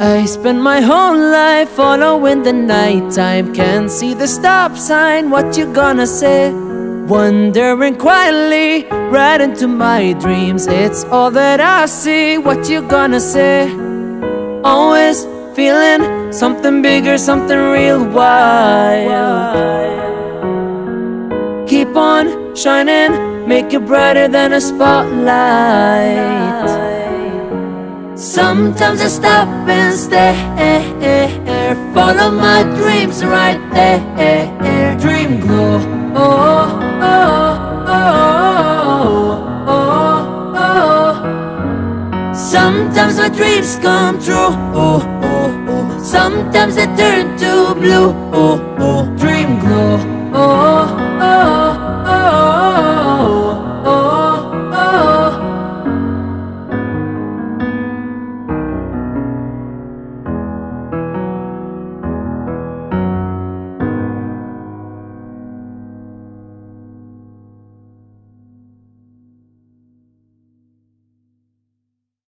I spend my whole life following the nighttime Can't see the stop sign, what you gonna say? Wondering quietly, right into my dreams. It's all that I see, what you gonna say? Always feeling something bigger, something real wild. Keep on shining, make it brighter than a spotlight Sometimes I stop and stare Follow my dreams right there Dream glow oh, oh, oh, oh, oh. Sometimes my dreams come true oh, oh, oh. Sometimes they turn to blue oh, oh.